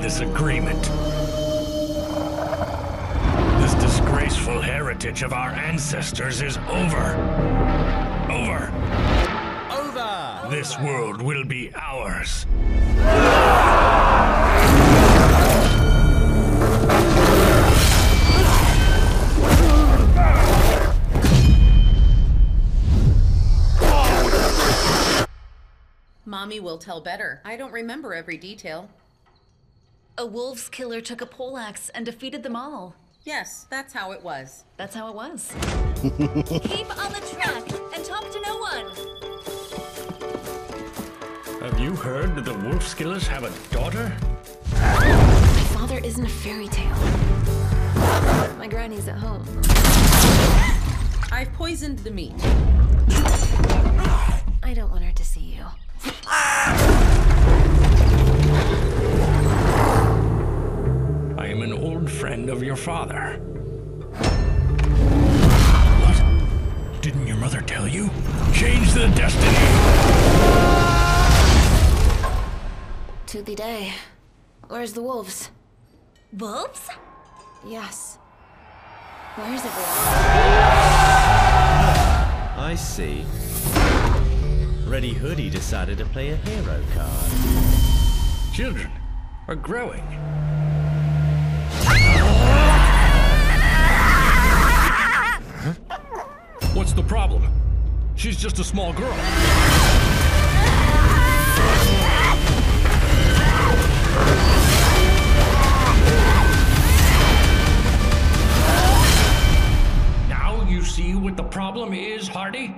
disagreement. This disgraceful heritage of our ancestors is over. Over. Over! This world will be ours. Mommy will tell better. I don't remember every detail. A wolves killer took a poleaxe and defeated them all. Yes, that's how it was. That's how it was. Keep on the track and talk to no one. Have you heard that the Wolfskillers have a daughter? My father isn't a fairy tale. My granny's at home. I've poisoned the meat. I don't want her to see you. Your father. What? Didn't your mother tell you? Change the destiny! To the day. Where's the wolves? Wolves? Yes. Where's everyone? I see. Reddy Hoodie decided to play a hero card. Children are growing. Problem? She's just a small girl. Now you see what the problem is, Hardy?